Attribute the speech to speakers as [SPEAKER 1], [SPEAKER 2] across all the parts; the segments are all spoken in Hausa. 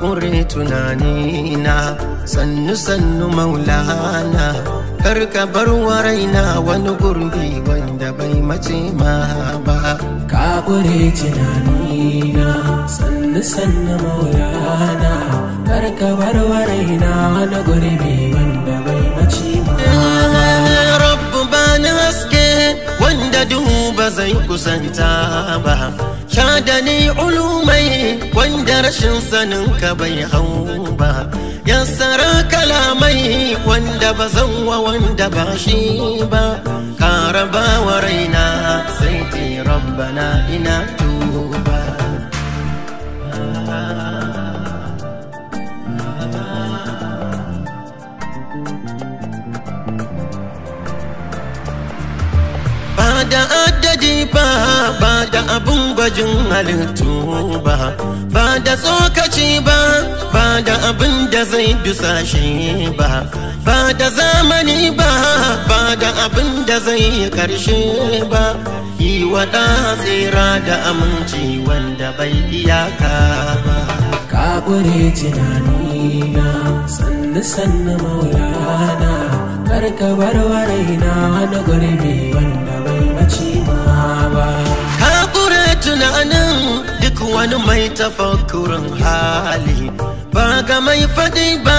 [SPEAKER 1] ƙure tunanina. Sannu sannu maulana kar ka bar wa raina wani gurbi wanda bai mace ma ba.
[SPEAKER 2] Ka ƙure tunanina sannu sannu maulana kar ka bar wa raina na gurbi wanda bai mace ma
[SPEAKER 1] Rabbu bani wanda duhu ba zai kusanta ba. Sha da ni ulumai wanda rashin sanin ka bai hau ba. Yassara kalamai wanda ba zan wa wanda ba shi ba. Kara ba wa raina sai ti rabbana ina. Da adadi ba ba da abun gwajin halittu ba. Ba da tsokaci ba ba da abin da zai dusashe ba. Ba da zamani ba ba da abin da zai ƙarshe ba. Yi wada tsira da aminci wanda bai iyaka ba.
[SPEAKER 2] Ka ƙure tunanina sannu sannu maulana. Kar ka bar wa raina na gurbi wanda ba.
[SPEAKER 1] Ka kure tunanin duk wani mai tafakkurin hali. Ba ga mai faɗi ba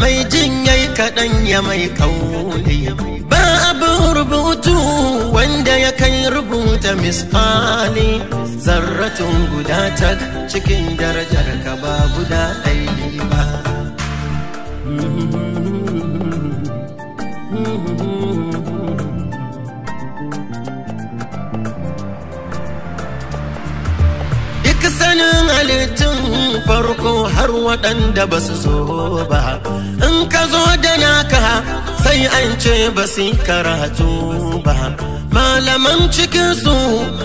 [SPEAKER 1] mai jinyai kaɗan ya mai kauli. Ba abin rubutu wanda ya kai rubuta misali. Zarratun guda tak cikin darajar ka ba guda ɗaya ba farko har waɗanda ba su zo ba, in ka zo da naka sai an ce ba su karatu ba. Malaman cikinsu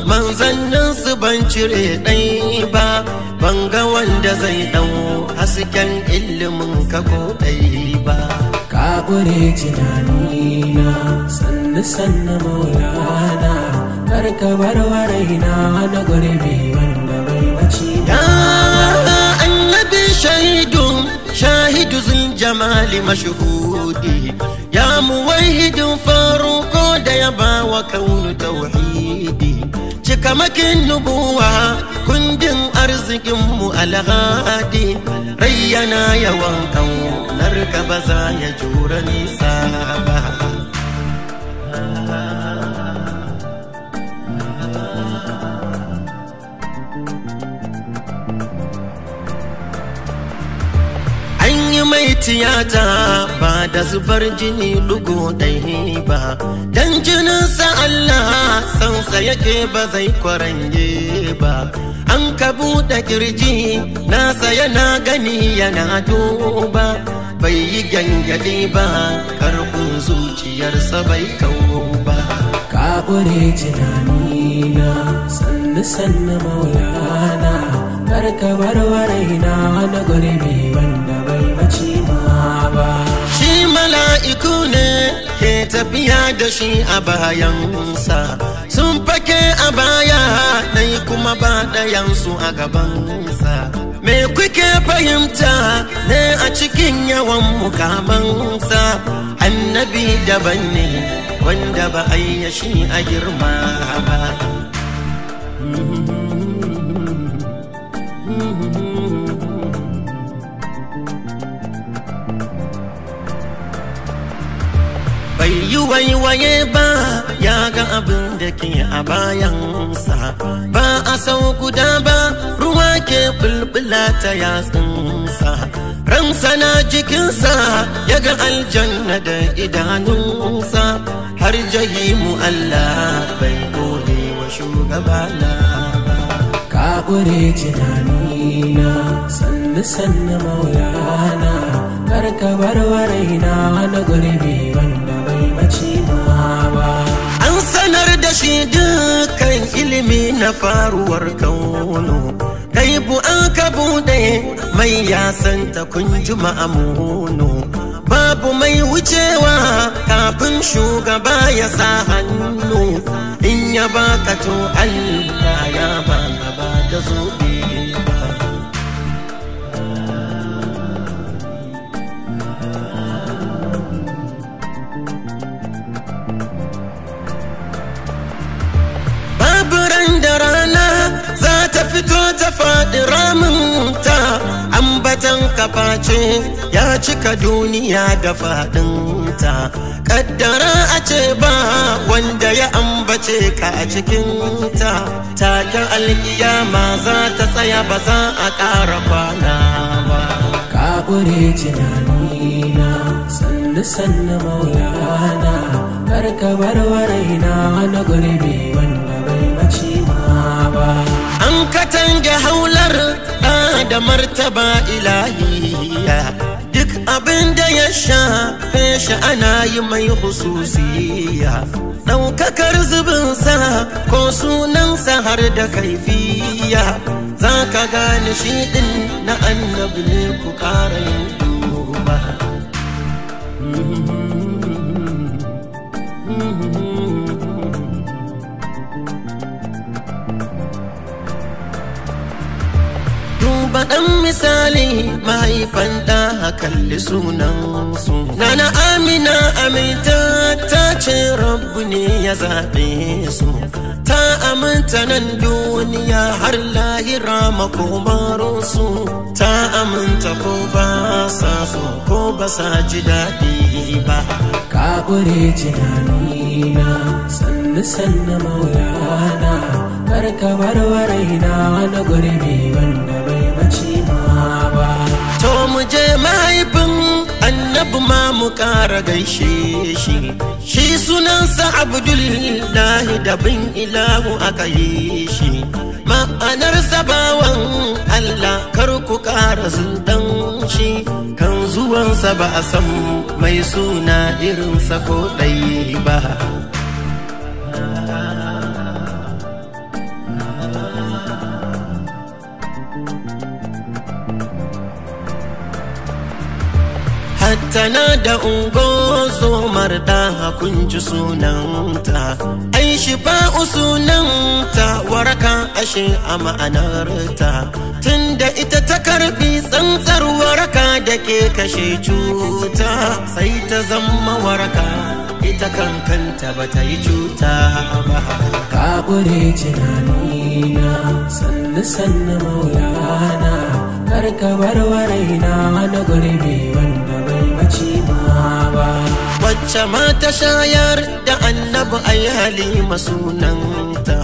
[SPEAKER 1] manzannin su ban cire ɗai ba, ban ga wanda zai ɗau hasken ilimin ka ko ɗai ba.
[SPEAKER 2] ka tunanina sannu sannu maulana kar ka bar wa raina na gurbi wanda ya annabi
[SPEAKER 1] shahidu shahidu jamali mashuhudi ya muwahidin faruko da ya ba wa kaunu tauhidi. Cikamakin nubuwa kundin arzikin mu alhadi rayyana yawan ƙaunar ka ba za ya jura nisa ba. Tiyata ba da zubar jini dugu ɗaya ba, don jininsa Allah sansa yake ba zai kwaranye ba. An ka buɗe ƙirji nasa yana gani yana duba, bai yi gyangyaɗi ba, karɓin zuciyarsa bai kawo ba.
[SPEAKER 2] ka ƙure tunanina sannu sannu maulana kar ka bar wa raina na gurbi wanda ba
[SPEAKER 1] Shi mala'iku ne ke tafiya da shi a bayansa, sun fake a baya ɗai kuma ba ɗayansu a gabansa. Me kuke fahimta ne a cikin yawan mukamansa, annabi daban ne wanda ba a yi shi a girma ba. Waiwaye ba ya ga abin da ke a bayansa. Ba a sau guda ba ruwa ke bulbula ta yatsunsa. Ransa na jikinsa ya ga aljanna da idanunsa. Har jahimu Allah bai gode wa shugabana. Ba
[SPEAKER 2] ka ƙure tunanina sannu sannu maulana. Kar ka bar raina na gurbi wanda
[SPEAKER 1] An sanar da shi dukkan ilimi na faruwar kauno, gaibu an ka buɗe mai yasanta kun ji ma'amuno. Babu mai wucewa kafin shugaba ya sa hannu, in ya baka to Allah ya baka ba da zobe. Ta faɗi raminta ambatan kaface ya cika duniya da faɗinta kaddara a ce ba wanda ya ambace ka a cikinta taken alkiyama za ta tsaya ba za a ƙara kwana ba.
[SPEAKER 2] Ka ƙure tunanina sannu sannu maulana. Kar waraina na gurbi wanda bai mace ma ba.
[SPEAKER 1] An katange haular da martaba ilahiya. Duk abin da ya shafe shi ana yi mai hususiya ɗaukakar zubinsa ko sunansa har da kaifiya. Za ka gane shi ɗin na annabi ne ku ƙara yin duba. Ɗan misali mahaifan da kalli sunan su. Nana amina aminta ta ce rabu ne ya zaɓe su. Ta aminta nan duniya har lahira makomarun su ta aminta ko ba sa so ko ba sa ji daɗi ba.
[SPEAKER 2] Ka ƙure tunanina sannu sannu maulana kar ka bar waraina na gurbi wanda bai mace ma ba.
[SPEAKER 1] To mu je mahaifin annabi ma mu ƙara gaishe shi. Sunansa abdullahi da bin ilahu aka yi shi. Ma'anarsa bawan Allah kar ku ƙara zindan shi. Kan zuwansa ba a san mai suna irinsa ko ɗai ba. Tana da ungo zomar da ji sunanta. Ai shi ba'u sunanta waraka ashe a ma'anarta. Tunda ita ta karɓi tsantsar waraka da ke kashe cuta sai ta zama waraka. Ita kankanta ba ta yi cuta ba.
[SPEAKER 2] Ka ƙure tunanina sannu sannu maulana. Kar ka bar waraina na gurbi wanda ba.
[SPEAKER 1] Wacce ma ta shayar da annabi ayi halima sunanta.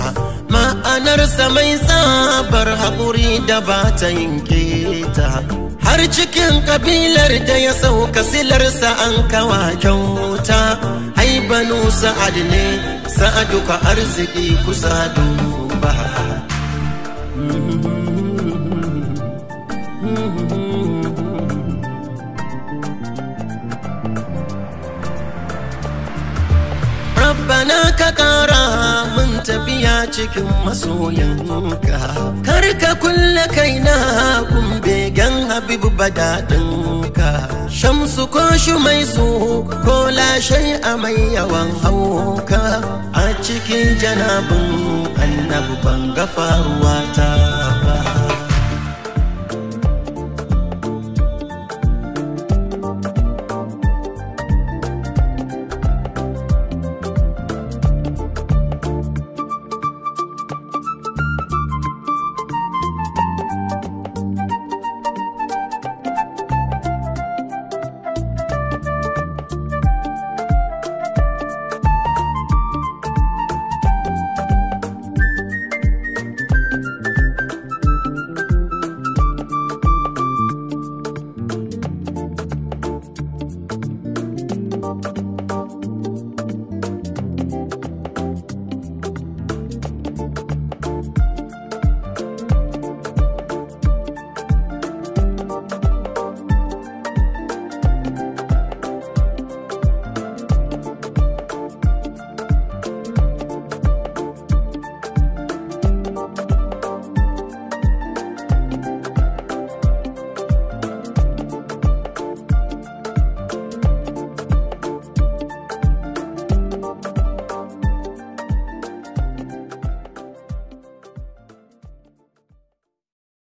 [SPEAKER 1] Ma'anarsa mai tsabar haƙuri da ba ta yin keta har cikin kabilar da ya sauka silarsa an kawa kyauta. Ai banu sa'ad ne sa'adu ka arziki kusa duba. Rabbana ka kara mun tafiya cikin masoyanka Kar ka kulle kaina kun begen habibu badaɗinka Shamsu ko mai su ko lashai a mai yawan hauka. A cikin janabin annabu ban ga faruwa ta